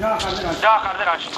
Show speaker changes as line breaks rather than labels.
ਜਾ ਕਰਦੇ ਰਾਸ਼
ਜਾ ਕਰਦੇ ਰਸ਼